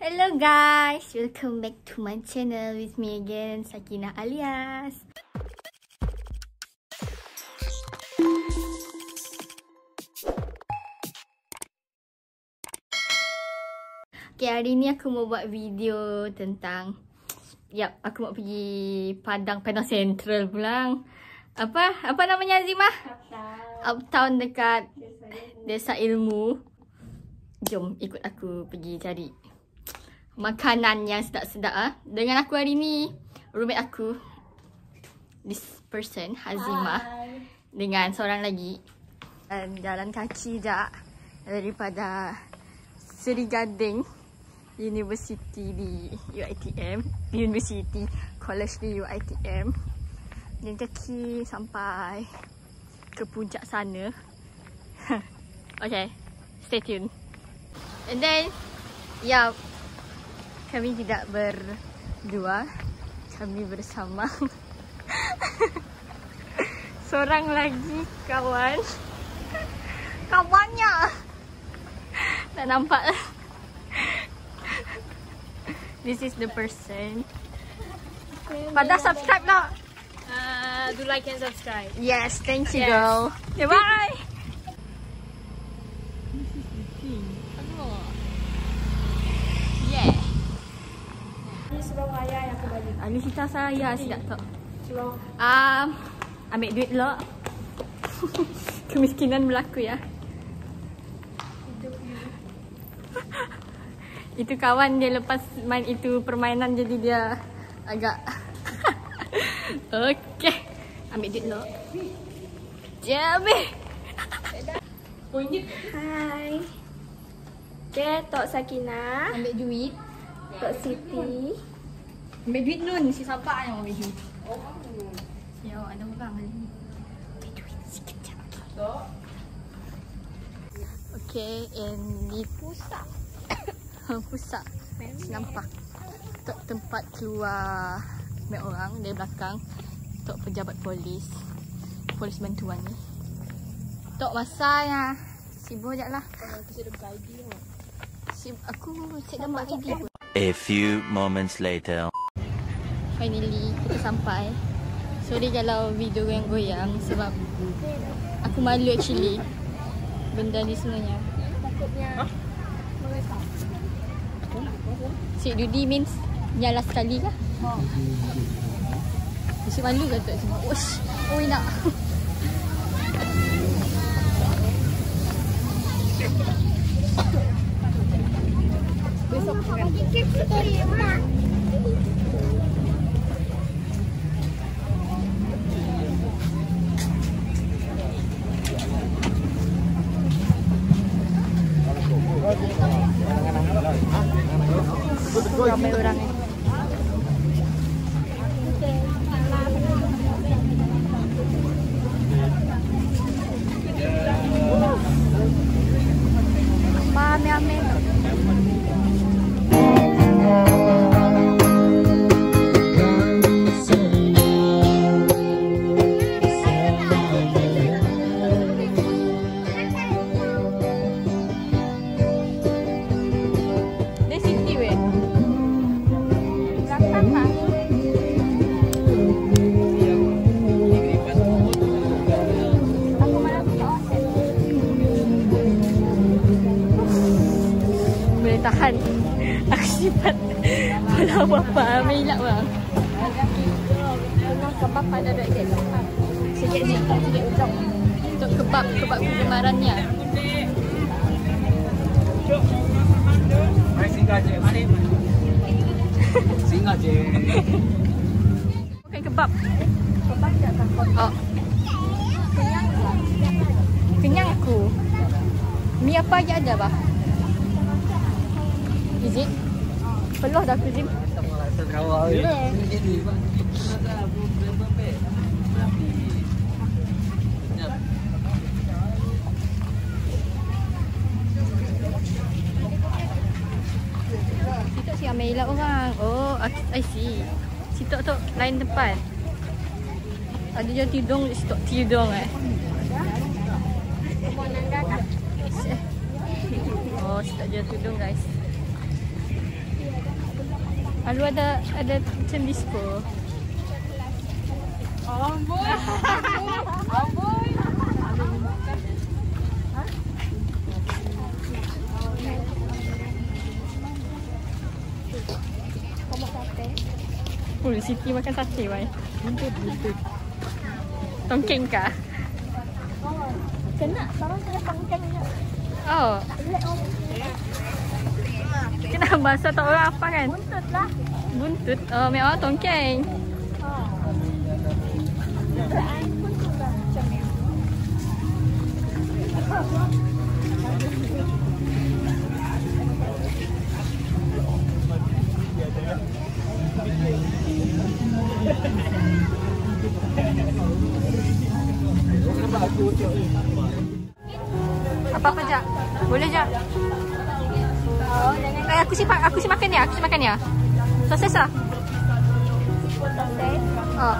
Hello guys, welcome back to my channel with me again, Sakina Alias. Okay, hari ni aku mau buat video tentang Yap, aku mau pergi Padang Padang Central pulang. Apa? Apa namanya Azimah? Uptown. Uptown dekat Desa Ilmu. Jom ikut aku pergi cari makanan yang sedap-sedap ah. Dengan aku hari ni, roommate aku this person Hazimah Hi. dengan seorang lagi dan jalan kaki je daripada Seri Gading University di UiTM University College di UiTM dan kaki sampai ke puncak sana okay stay tune and then yeah kami tidak berdua kami bersama seorang lagi kawan kawannya tak nampak This is the person. Pada subscribe? Uh, do like and subscribe. Yes, thank you yes. girl. Okay, bye. Yeah. Ini cerita saya tahu. Sebelum. Um, ambil duit lo. Kemiskinan berlaku ya. Itu kawan dia lepas main itu permainan jadi dia agak Okey. Ambil duit dulu. Jabe. Hai. Okay, Tok Sakina. Ambil duit. Tok Siti. Ambil duit nun. Si siapa yang ambil duit? Oh. Ya, ada orang lagi. Ambil duit sikit je. Tok. Okay, and ni pusat. pusat nampak Tok tempat keluar banyak orang dari belakang Tok pejabat polis polis bantuan ni Tok masa ya sibuk je lah Sib aku cek gambar ID pun A few moments later Finally kita sampai Sorry kalau video yang goyang sebab Aku malu actually Benda ni sebenarnya Takutnya Cik Dudi means nyala sekali kah? Ha. Mesti malu ke tak semua? Osh. Oi nak. Besok kan. Walau bapa Melak bang. Tengah kebab pada duit dia Sikit-sikit Sikit ujung Untuk kebab Kebab kegemarannya. Singgah je Mari. Singgah je Bukan kebab. Kebab tak takut. Oh. Kenyang Kenyang aku. Mi apa aja ada bah? Is it? Peluh dah aku Zim. Yeah. Situ si Amela orang. Oh, I see. Situ tu lain tempat. Ada jual tidung di situ tidung eh. Oh, situ jual tudung guys. Lalu ada ada macam disco. Oh, Siti makan sate, Wai. Buntut, buntut. Tongkeng kah? Kena, sekarang saya pangkeng je. Oh. Kena bahasa tak orang apa kan? Buntut lah. Buntut. Oh, memang tongkeng. Apa-apa jak? Boleh jak? Aku si aku si makan ya, aku si makan ya. Soses ah. proses. Oh.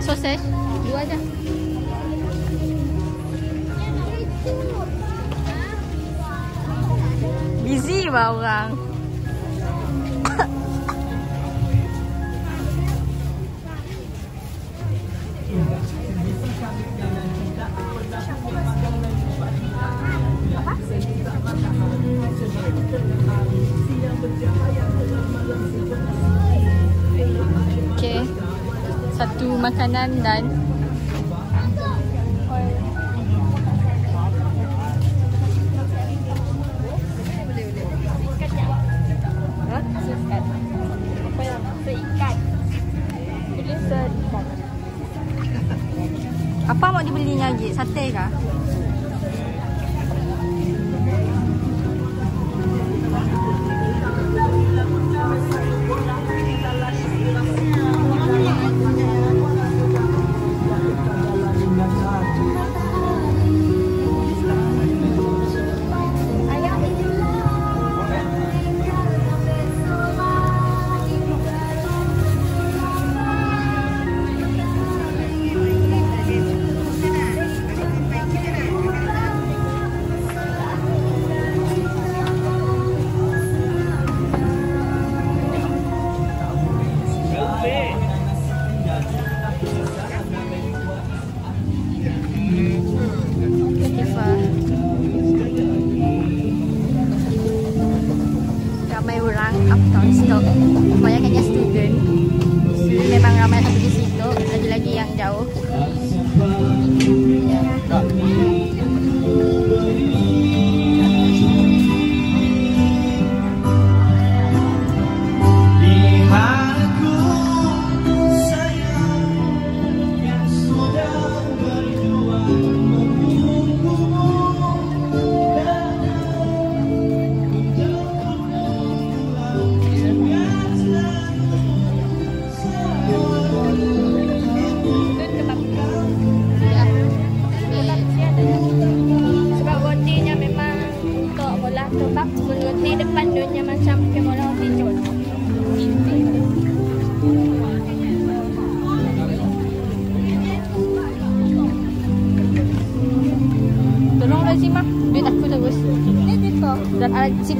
Soses dua aja. Busy bah orang. Satu makanan dan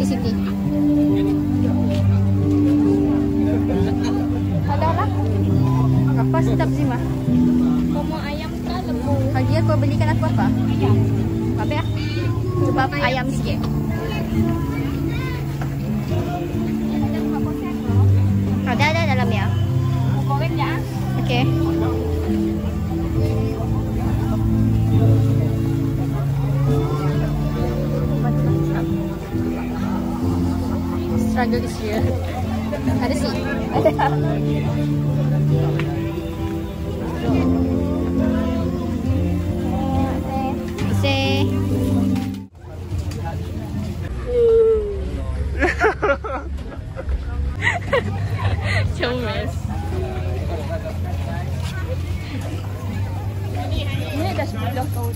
Ada lah. Apa sedap Zimah? Kamu ayam ke lembu? Pagi aku belikan aku apa? Ayam. Apa ya? Sebab ayam sikit. Ada ada dalam ya. Goreng ya. Okay. Struggle is real. Ada sih. Say. Comel. Ini dah sepuluh kau.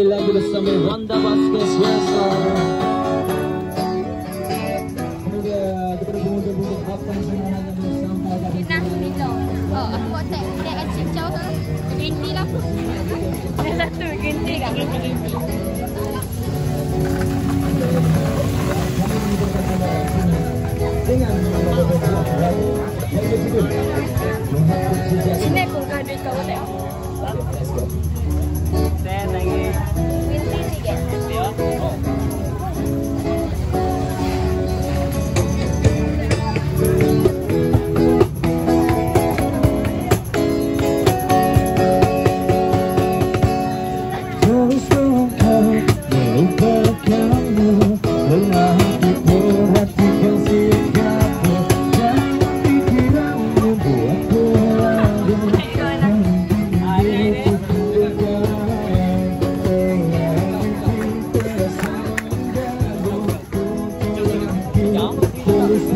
baila bersama Wanda Vasquez Suasa Oh, aku buat tak, tak ada cincau tu. Genti lah. Yang satu, genti kat genti-genti.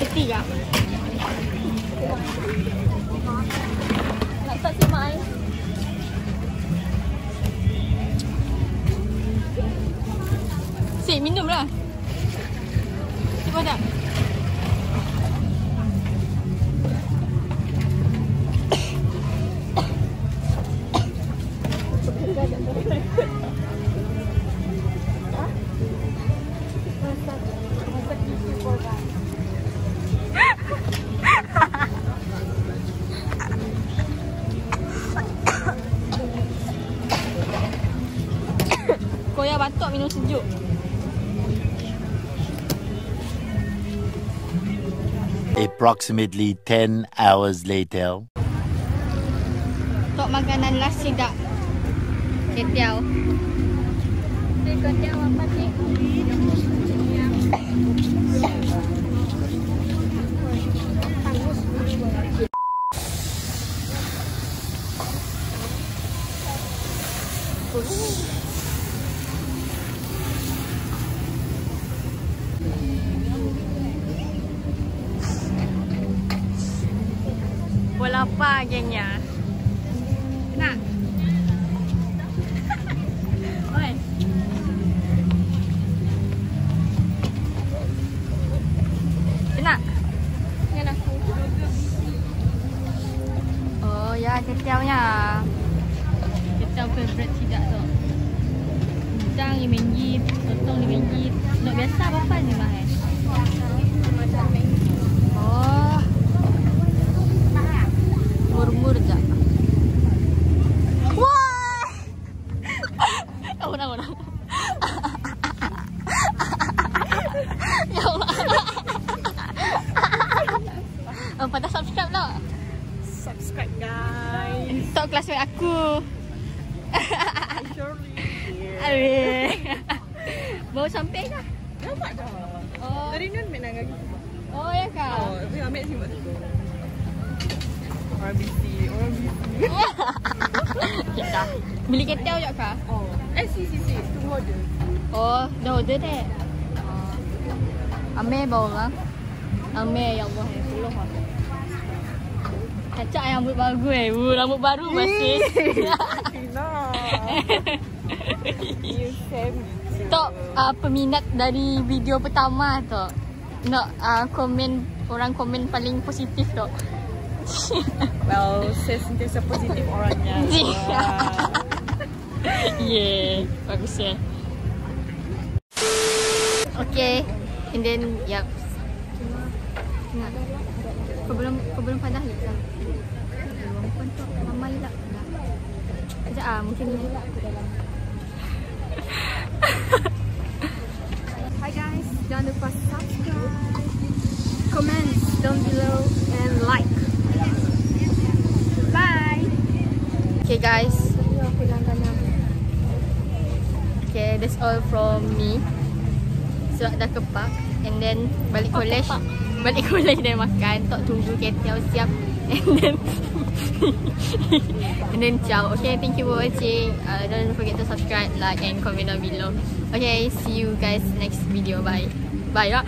Espiga. Approximately 10 hours later. Orang busy, orang busy. Kita. Beli ketel je kah? Oh, eh si si si, tunggu order. Oh, dah order deh. Amir bawa orang. Amir ya Allah ya Allah. Kacak yang rambut baru eh. Uh, rambut baru masih. Tina. you me. Tok uh, peminat dari video pertama tok. Nak uh, komen orang komen paling positif tok. Well, saya sentiasa positif orangnya. Yeah. yeah, bagus ya. Okay, and then yup. Tengah. Kau belum kau belum padah lagi kan? Belum pun tu mama. Sekejap ah, mungkin dulu. Hi guys, jangan lupa subscribe, comment down below and like. Bye. Okay guys, okay that's all from me. So dah kepak and then balik college. Balik college dan makan. Tok tunggu ketel siap. And then And then ciao. Okay, thank you for watching. Uh, don't forget to subscribe, like and comment down below. Okay, see you guys next video. Bye. Bye lah.